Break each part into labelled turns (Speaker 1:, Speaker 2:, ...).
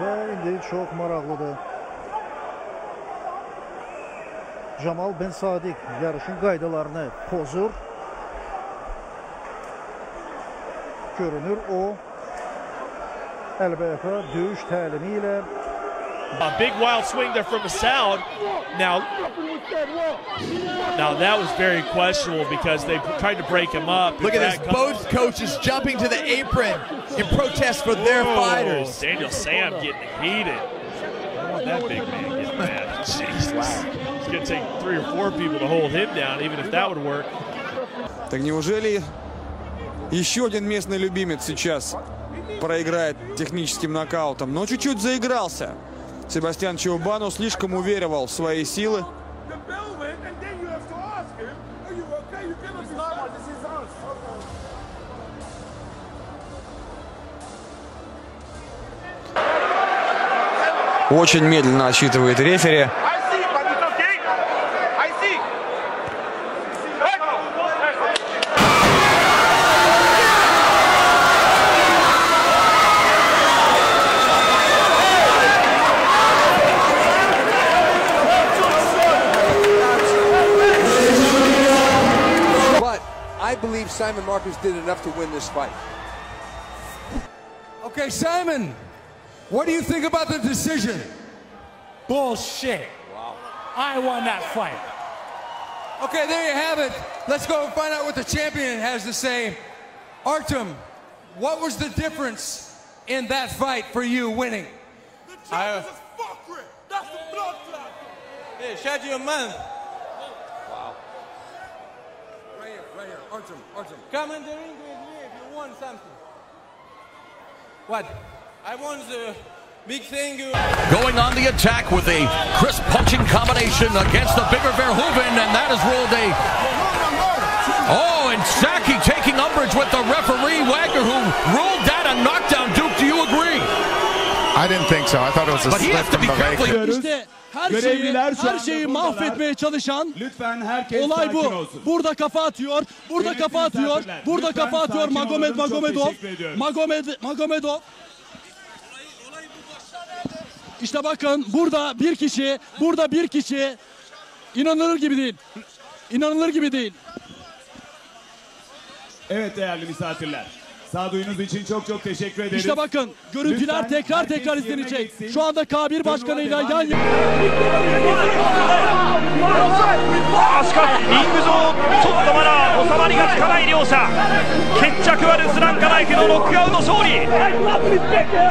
Speaker 1: və indi çox maraqlıdır. Jamal Ben Saddik yarışın qaydalarını pozur. Görünür o əlbəyaxa döyüş təlimi ilə
Speaker 2: A big wild swing there from Masoud. Now, now that was very questionable because they tried to break him up.
Speaker 3: Look at this. Both coaches jumping to the apron in protest for their
Speaker 2: Oh,
Speaker 3: fighters.
Speaker 2: Daniel Sam getting heated. I want that big man getting mad. Jesus. It's going to take three or four people to hold him down, even if that would work.
Speaker 4: Так неужели еще один местный любимец сейчас проиграет техническим нокаутом? Но чуть-чуть заигрался. Себастьян Чаубану слишком уверовал в свои силы. Очень медленно отсчитывает рефери.
Speaker 5: Simon Marcus did enough to win this fight.
Speaker 6: Okay, Simon, what do you think about the decision?
Speaker 7: Bullshit. I won that fight.
Speaker 6: Okay, there you have it. Let's go and find out what the champion has to say. Artem, what was the difference in that fight for you winning?
Speaker 7: I, hey, shut your mouth.
Speaker 6: Right here, right here. Artem, Artem.
Speaker 7: Come in the ring with me if you want something. What? I want the big thing. You...
Speaker 8: Going on the attack with a crisp punching combination against the bigger Verhoeven, and that is has ruled a. Oh, and Saki taking umbrage with the referee Wagner, who ruled that a knockdown. Duke, do you agree?
Speaker 9: I didn't think so. I thought it was a
Speaker 8: But he
Speaker 9: slip
Speaker 8: has to
Speaker 9: from
Speaker 8: be
Speaker 9: the leg.
Speaker 7: her şeyi, her şeyi mahvetmeye çalışan
Speaker 10: Lütfen herkes
Speaker 7: olay bu.
Speaker 10: olsun.
Speaker 7: Burada kafa atıyor, burada
Speaker 10: Kıymetli
Speaker 7: kafa atıyor, burada
Speaker 10: lütfen
Speaker 7: kafa atıyor Magomed Magomedov. Magomed Magomedov. İşte bakın burada bir kişi, burada bir kişi inanılır gibi değil. İnanılır gibi değil.
Speaker 10: Evet değerli misafirler. Sağduyunuz için çok çok teşekkür ederiz.
Speaker 7: İşte bakın görüntüler
Speaker 10: Lütfen
Speaker 7: tekrar tekrar izlenecek. Şu anda K1 başkanıyla yan yana...
Speaker 11: Asker, İngiliz o, toplamana まりがつかない両者。決着は譲らんかないけどノックアウト勝利。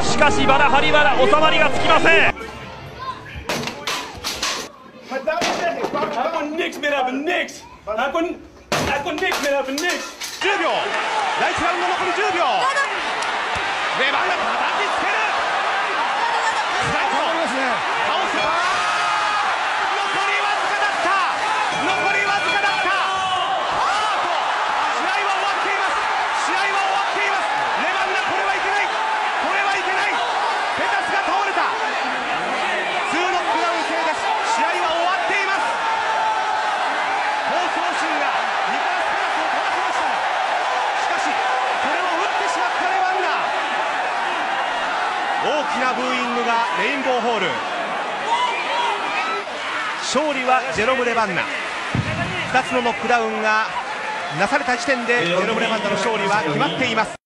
Speaker 11: しかしまだ張りは収まりがつきません。
Speaker 10: Her kon niks meer hebben, niks. Her kon, her kon niks meer hebben, niks.
Speaker 11: 10秒。第1ラウンド残り10秒レバンが叩きつけるスライド倒す残りわずかだった残りわずかだったあーと試合は終わっています試合は終わっていますレバンがこれはいけないこれはいけないペタスが倒れた2ノックダウン制です試合は終わっています闘争心がニコラス・ペタスを倒しましたしかしこれを打ってしまったレバンガ大きなブーイングがレインボーホール。勝利はジェロム・レバンナ。2つのノックダウンがなされた時点でジェロム・レバンナの勝利は決まっています。